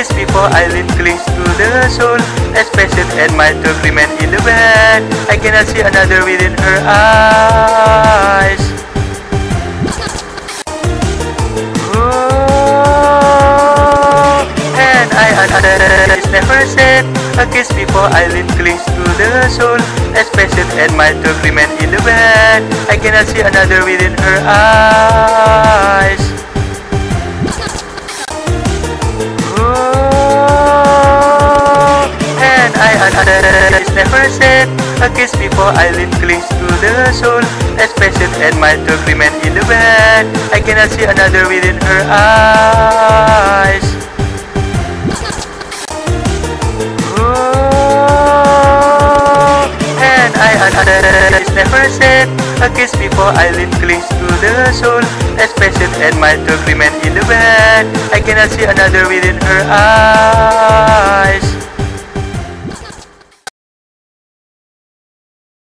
kiss before I leave clings to the soul. Expression and my talk remain in the bed. I cannot see another within her eyes. Oh, and I another is never said. A kiss before I leave clings to the soul. Expression and my talk remain in the bed. I cannot see another within her eyes. Said. A kiss before I leave clings to the soul. Expression and my talk remain in the bed. I cannot see another within her eyes. Oh, and I another is never said. A kiss before I leave clings to the soul. Expression and my talk remain in the bed. I cannot see another within her eyes.